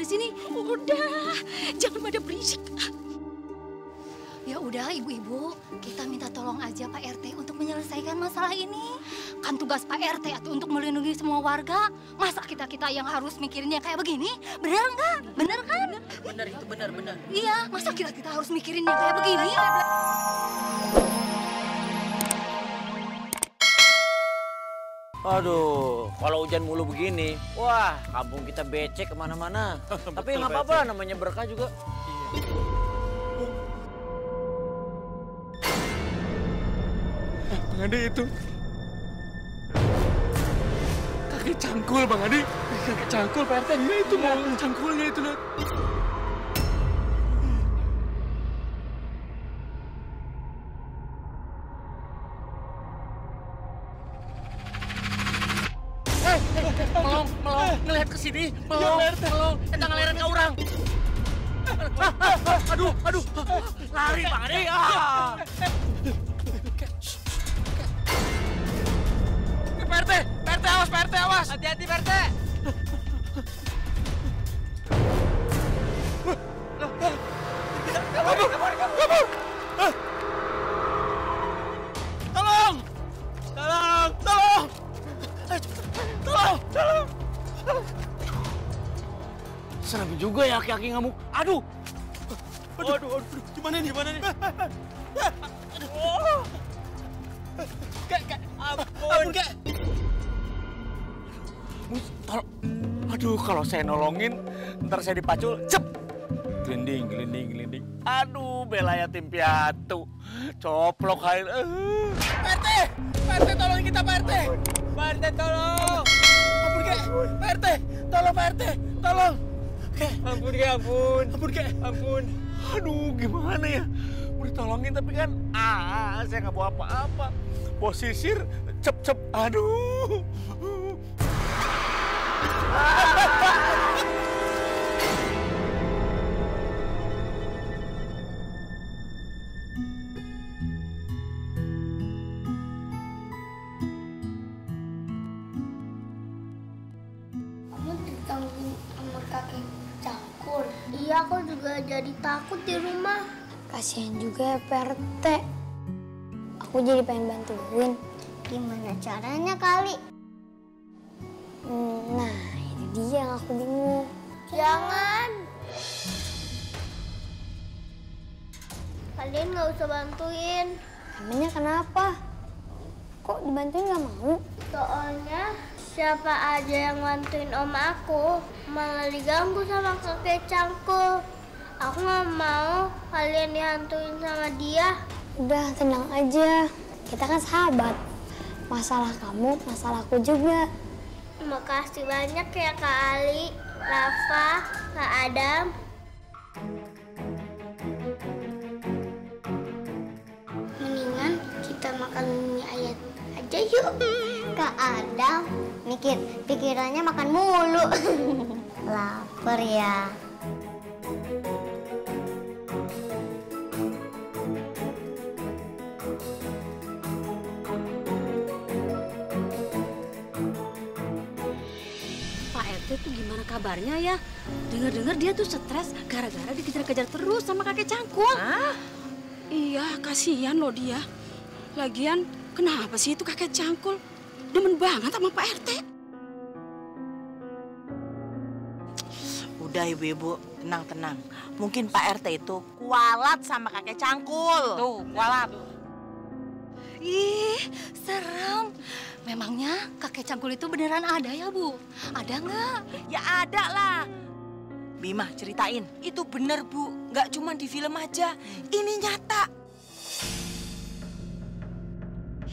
di sini. Udah, jangan pada berisik. Ya udah ibu-ibu, kita minta tolong aja Pak RT untuk menyelesaikan masalah ini. Kan tugas Pak RT atau untuk melindungi semua warga. Masa kita-kita yang harus mikirinnya kayak begini? Bener nggak? Bener kan? Benar itu benar benar. Iya, masa kita-kita harus mikirinnya kayak begini? Aduh, kalau hujan mulu begini, wah kampung kita becek ke mana-mana. Tapi nggak apa-apa, namanya berkah juga. Bang Adi itu. Kaki cangkul Bang Adi. Kaki cangkul Pak RT. Ini itu mau cangkulnya itu lihat. Sini. Melong, melong, kita ngelihat ke orang. Aduh, aduh, lari Bang Ade. Ah. Pak RT, Pak RT awas, Pak RT awas. Hati-hati Pak Serem juga ya aki-aki ngamuk. Aduh, Aduh, aduh, aduh. Gimana nih, gimana nih? Kak, kak, ampun, kak. Mus, tol- Aduh, kalau saya nolongin, ntar saya dipacul, cep. Gelinding, gelinding, gelinding. Aduh, bela yatim piatu. Coplok air. Uh. Pak RT! RT tolong kita RT! RT tolong! Ampun kek! Pak RT! Tolong RT! Tolong! Kek! Ampun kek, ampun! Ampun kek! Ampun! Aduh, gimana ya? Mau ditolongin tapi kan, ah, saya nggak bawa apa-apa. Posisir, cep-cep, aduh. Kamu ditanggung sama kakek. Iya, aku juga jadi takut di rumah. Kasihan juga ya PRT. Aku jadi pengen bantuin. Gimana caranya kali? Hmm, Nah, itu dia yang aku bingung. Jangan. Kalian nggak usah bantuin. Emangnya kenapa? Kok dibantuin gak mau? Soalnya siapa aja yang bantuin om aku malah diganggu sama kakek cangkul. Aku nggak mau kalian dihantuin sama dia. Udah, tenang aja. Kita kan sahabat. Masalah kamu, masalahku juga. Makasih banyak ya Kak Ali, Rafa, Kak Adam. Mendingan kita makan mie ayam aja yuk. Kak Adam mikir pikirannya makan mulu. Lapar ya. Pak RT tuh gimana kabarnya ya? Dengar-dengar dia tuh stres gara-gara dikejar-kejar terus sama kakek cangkul. Iya, kasihan loh dia. Lagian, kenapa sih itu kakek cangkul? Demen banget sama Pak RT. Udah ibu-ibu, tenang-tenang. Mungkin Pak RT itu kualat sama kakek cangkul. Tuh, kualat. Ih, serem. Memangnya kakek cangkul itu beneran ada ya, Bu? Ada nggak? Ya ada lah. Bima ceritain, itu bener bu, nggak cuma di film aja, ini nyata.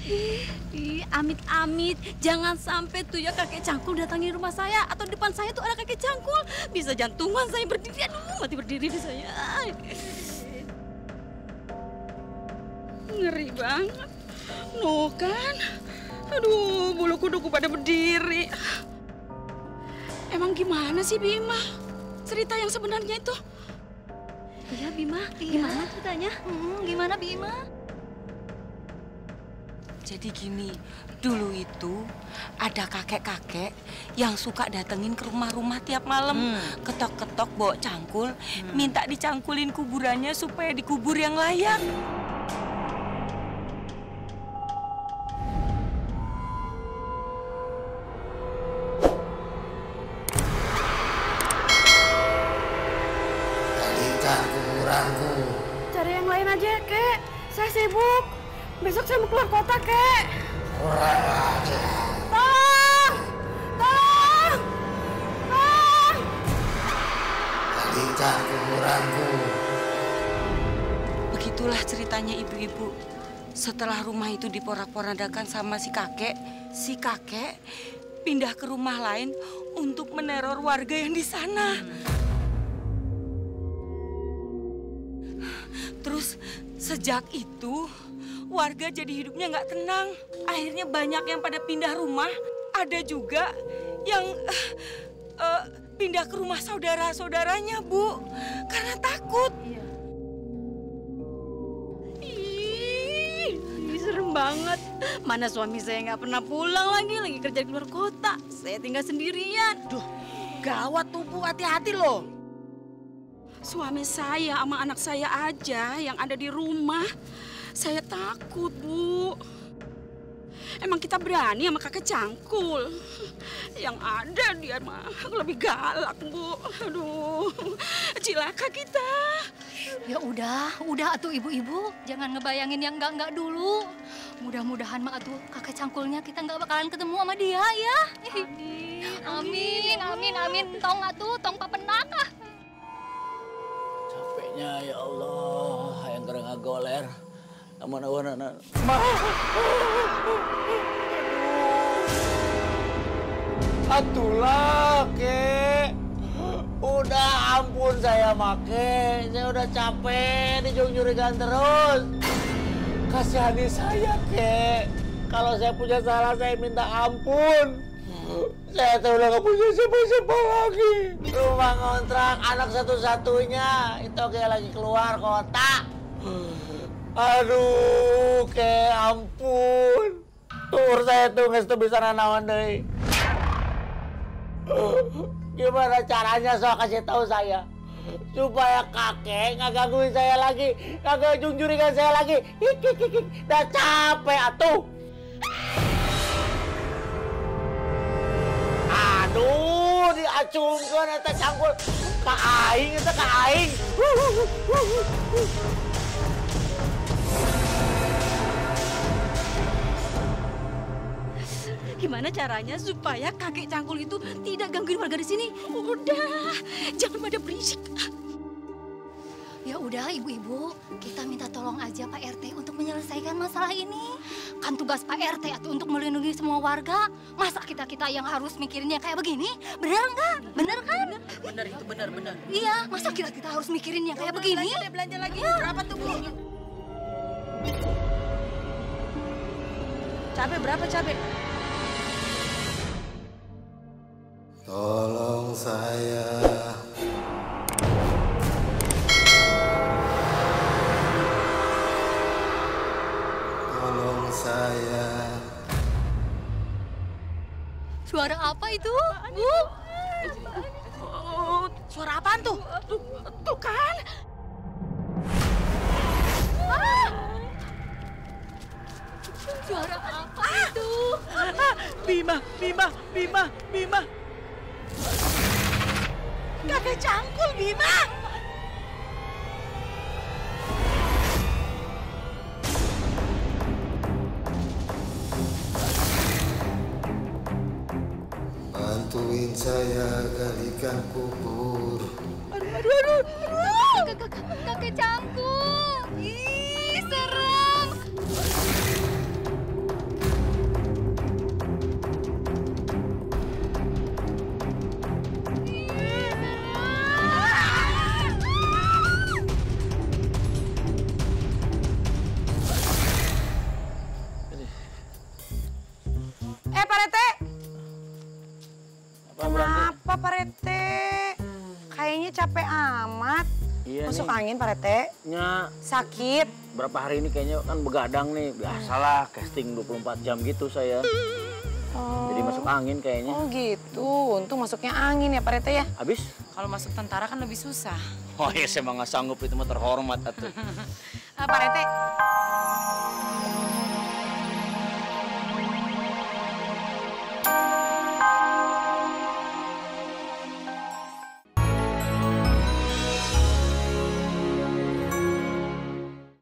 Ih, amit-amit. Jangan sampai tuh ya kakek cangkul datangi rumah saya atau depan saya tuh ada kakek cangkul. Bisa jantungan saya berdiri. Aduh, mati berdiri di saya. Ngeri banget. No kan? Aduh, bulu kuduku pada berdiri. Emang gimana sih Bima? Cerita yang sebenarnya itu. Iya, Bima. Gimana ceritanya? Hmm, gimana, Bima? Jadi gini, dulu itu ada kakek-kakek yang suka datengin ke rumah-rumah tiap malam. Ketok-ketok bawa cangkul, minta dicangkulin kuburannya supaya dikubur yang layak. Kalikan kuburanku. Cari yang lain aja, kek. Saya sibuk. Besok saya mau keluar kota, kek. Kurang aja. Tolong! Tolong! Tolong! Kalikan kuburanku. Begitulah ceritanya ibu-ibu. Setelah rumah itu diporak-porandakan sama si kakek, si kakek pindah ke rumah lain untuk meneror warga yang di sana. Terus sejak itu warga jadi hidupnya nggak tenang. Akhirnya banyak yang pada pindah rumah. Ada juga yang eh, eh, pindah ke rumah saudara-saudaranya, Bu, karena takut. Ih, ih, serem banget. Mana suami saya nggak pernah pulang lagi, lagi kerja di luar kota. Saya tinggal sendirian. Duh, Gawat tuh Bu, hati-hati loh. suami saya sama anak saya aja yang ada di rumah. Saya takut, Bu. Emang kita berani sama kakek cangkul. Yang ada dia mah lebih galak, Bu. Aduh, cilaka kita. Ya udah, udah atuh ibu-ibu, jangan ngebayangin yang enggak-enggak dulu. Mudah-mudahan mah atuh kakek cangkulnya kita nggak bakalan ketemu sama dia ya. Amin, amin, amin. Tong atuh, tong papenak ah. Capeknya ya Allah, yang kering goler. Aman awan anak. Atulah, kek. Udah ampun saya make, saya udah capek dijung-jurikan terus. Kasihani saya, kek. Kalau saya punya salah, saya minta ampun. Saya tuh udah gak punya siapa-siapa lagi. Rumah kontrak anak satu-satunya. Itu kayak lagi keluar kota. Aduh, ke ampun. Tur saya tuh nggak tuh bisa nanawan deh. Gimana caranya so kasih tahu saya supaya kakek nggak gangguin saya lagi, nggak jungjurikan saya lagi. Hik, hik, hik, hik. Udah capek atuh. Aduh, diacungkan eta cangkul ka aing eta ka aing. Gimana caranya supaya kakek cangkul itu tidak gangguin warga di sini? Udah, jangan pada berisik. Ya udah ibu-ibu, kita minta tolong aja Pak RT untuk menyelesaikan masalah ini. Kan tugas Pak RT atau untuk melindungi semua warga. Masa kita-kita yang harus mikirinnya kayak begini? Bener nggak? Bener kan? Bener itu, bener, bener. Iya, masa kita-kita harus mikirin yang kayak begini? Belanja belanja lagi. Berapa tuh Bu? Cabe berapa cabe? Tolong saya. Tolong saya. Suara apa itu? Bu? Oh, suara apaan tuh? Tuh, tuh kan? Suara apa itu? Bima, Bima, Bima, Bima. Kakek cangkul, Bima. Bantuin saya galikan kubur. Apa Pak Rete? Kayaknya capek amat. Iya Masuk nih. angin Pak Rete. Nya Sakit. berapa hari ini kayaknya kan begadang nih. Biasalah casting 24 jam gitu saya. Jadi masuk angin kayaknya. Oh gitu. Untung masuknya angin ya Pak Rete ya. Habis? Kalau masuk tentara kan lebih susah. Oh ya saya mah nggak sanggup itu mah terhormat atuh. Ah, Pak Rete.